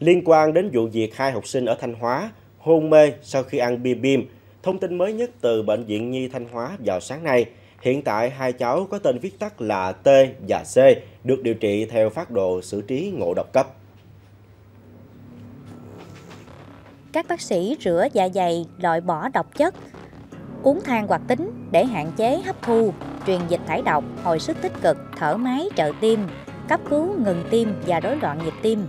Liên quan đến vụ việc hai học sinh ở Thanh Hóa hôn mê sau khi ăn bia bim, thông tin mới nhất từ Bệnh viện Nhi Thanh Hóa vào sáng nay, hiện tại hai cháu có tên viết tắt là T và C được điều trị theo phát đồ xử trí ngộ độc cấp. Các bác sĩ rửa dạ dày, loại bỏ độc chất, uống than hoạt tính để hạn chế hấp thu, truyền dịch thải độc, hồi sức tích cực, thở máy trợ tim, cấp cứu ngừng tim và rối loạn nhịp tim.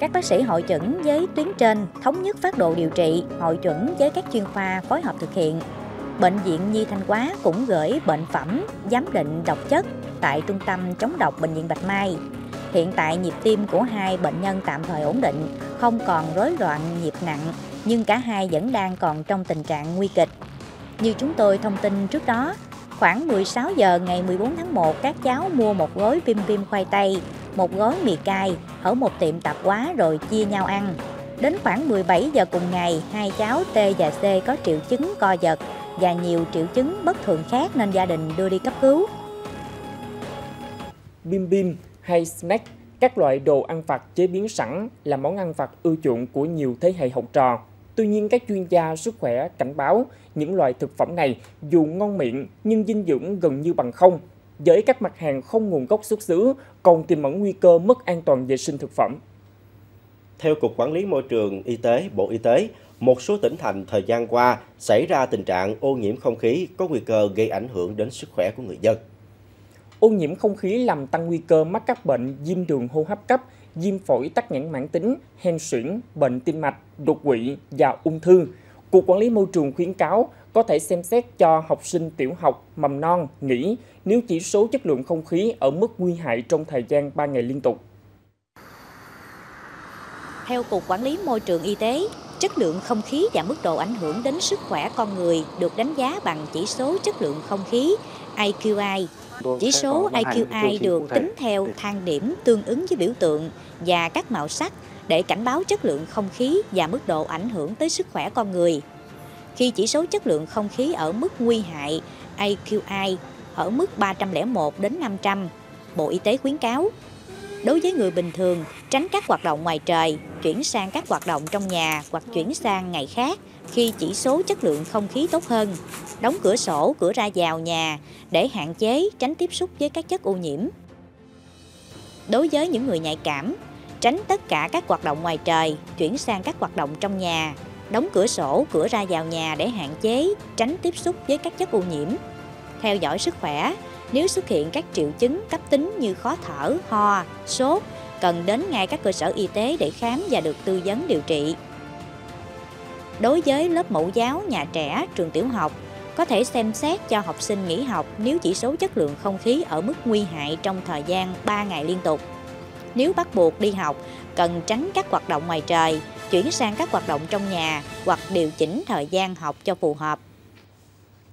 Các bác sĩ hội chẩn với tuyến trên thống nhất phát độ điều trị, hội chuẩn với các chuyên khoa phối hợp thực hiện. Bệnh viện Nhi Thanh Hóa cũng gửi bệnh phẩm giám định độc chất tại Trung tâm chống độc Bệnh viện Bạch Mai. Hiện tại nhịp tim của hai bệnh nhân tạm thời ổn định, không còn rối loạn nhịp nặng, nhưng cả hai vẫn đang còn trong tình trạng nguy kịch. Như chúng tôi thông tin trước đó, khoảng 16 giờ ngày 14 tháng 1, các cháu mua một gói bim bim khoai tây, một gói mì cay ở một tiệm tạp hóa rồi chia nhau ăn. Đến khoảng 17 giờ cùng ngày, hai cháu T và C có triệu chứng co giật và nhiều triệu chứng bất thường khác nên gia đình đưa đi cấp cứu. Bim bim hay snack, các loại đồ ăn vặt chế biến sẵn là món ăn vặt ưa chuộng của nhiều thế hệ học trò. Tuy nhiên, các chuyên gia sức khỏe cảnh báo những loại thực phẩm này dù ngon miệng nhưng dinh dưỡng gần như bằng không. Với các mặt hàng không nguồn gốc xuất xứ còn tiềm ẩn nguy cơ mất an toàn vệ sinh thực phẩm. Theo Cục Quản lý Môi trường Y tế, Bộ Y tế, một số tỉnh thành thời gian qua xảy ra tình trạng ô nhiễm không khí có nguy cơ gây ảnh hưởng đến sức khỏe của người dân. Ô nhiễm không khí làm tăng nguy cơ mắc các bệnh viêm đường hô hấp cấp, viêm phổi tắc nghẽn mãn tính, hen suyễn, bệnh tim mạch, đột quỵ và ung thư. Cục Quản lý Môi trường khuyến cáo có thể xem xét cho học sinh tiểu học, mầm non nghỉ nếu chỉ số chất lượng không khí ở mức nguy hại trong thời gian 3 ngày liên tục. Theo Cục Quản lý Môi trường Y tế, chất lượng không khí và mức độ ảnh hưởng đến sức khỏe con người được đánh giá bằng chỉ số chất lượng không khí IQI. Chỉ số IQI được tính theo thang điểm tương ứng với biểu tượng và các màu sắc để cảnh báo chất lượng không khí và mức độ ảnh hưởng tới sức khỏe con người. Khi chỉ số chất lượng không khí ở mức nguy hại AQI ở mức 301 đến 500, Bộ Y tế khuyến cáo đối với người bình thường tránh các hoạt động ngoài trời, chuyển sang các hoạt động trong nhà hoặc chuyển sang ngày khác khi chỉ số chất lượng không khí tốt hơn. Đóng cửa sổ, cửa ra vào nhà để hạn chế tránh tiếp xúc với các chất ô nhiễm. Đối với những người nhạy cảm, tránh tất cả các hoạt động ngoài trời, chuyển sang các hoạt động trong nhà, đóng cửa sổ, cửa ra vào nhà để hạn chế, tránh tiếp xúc với các chất ô nhiễm. Theo dõi sức khỏe, nếu xuất hiện các triệu chứng cấp tính như khó thở, ho, sốt, cần đến ngay các cơ sở y tế để khám và được tư vấn điều trị. Đối với lớp mẫu giáo, nhà trẻ, trường tiểu học, có thể xem xét cho học sinh nghỉ học nếu chỉ số chất lượng không khí ở mức nguy hại trong thời gian 3 ngày liên tục. Nếu bắt buộc đi học, cần tránh các hoạt động ngoài trời, chuyển sang các hoạt động trong nhà hoặc điều chỉnh thời gian học cho phù hợp.